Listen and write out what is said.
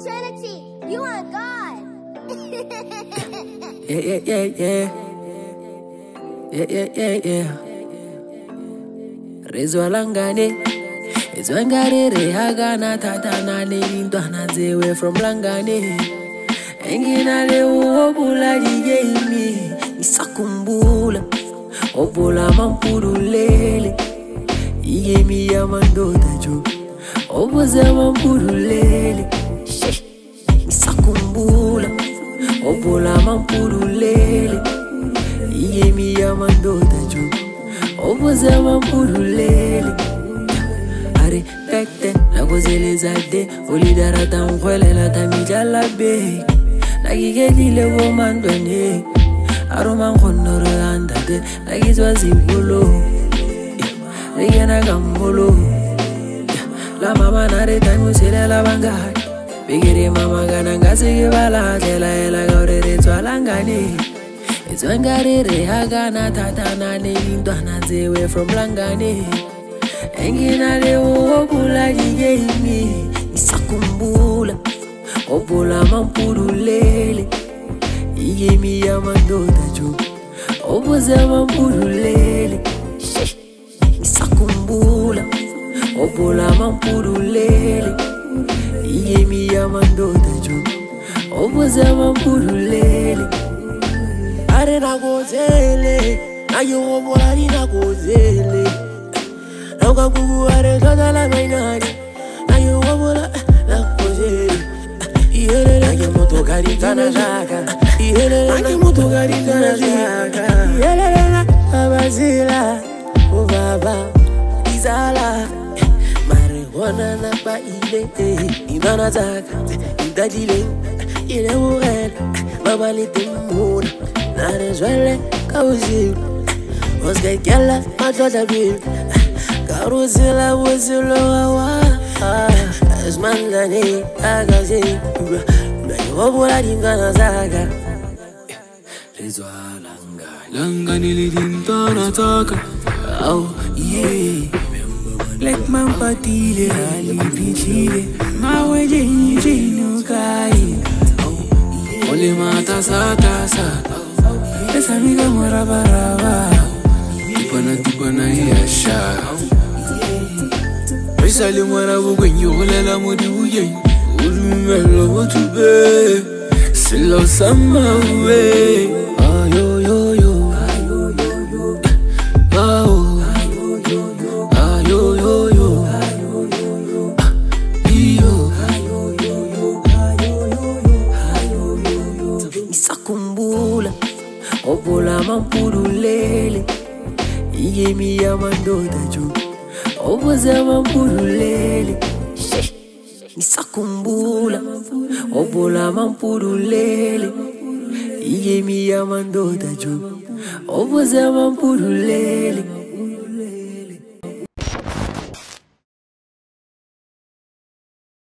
Trinity, you are God. Yeah, yeah, yeah, yeah. Yeah, yeah, yeah, yeah. Rizwa langane. Izwa ngare rehaga na tata na nilindwana zewe from langane. Engina le obula jigemi. Isakumbula. Obula mampurulele. Igemi ya mandota jo. Obuze mampurulele. Obula mampurulele. Igemi ya mandota jo. Obuze mampurulele. Are tekte nakozeleza de olidara tamkhwelela tamijala be. Nakiketlile bomandwane aromankgonnore andate nakitswa zibolo re kena ka mmolo bigiri mama kana ngasikibala tlela kauriri tswalangani itswengariri hakana thatanani intwana dziwe from langani. Enginalewoobula jiyeimi isakumbula obula mampululele iyemi yamandoda jo obuze mampululele isakumbula obula mampululele inyemi yamandoda jo obuzamampululele are nakozele nayowobolari nakozele naukakukuare totalamainari nayowobola eh, nakozele ihelele nakemotokari tanazaka ihelele nakemotokari tanazaka pa ile Imana zaka Idadile Ile uwele Mama lite muna Nare zwele kauzilu Oske kela matota bil Karuzila wuzilo wawa Esmangane agaze Nayobola dingana zaka Rizwa langane Langani lidintana taka Oh yeah Like man patile Ali pichile Mawe jenyi jenyu kai Ole mata sata sa Esa miga marabaraba Tipana tipana yasha Risale mwana bugwenyi Olela mudi buyenyi Ulumelo motube Silo obula mampurulele igemi ya mandota jo obuze mampurulele Shesh. isakumbula obula mampurulele igemi ya mandota jo obuze mampurulele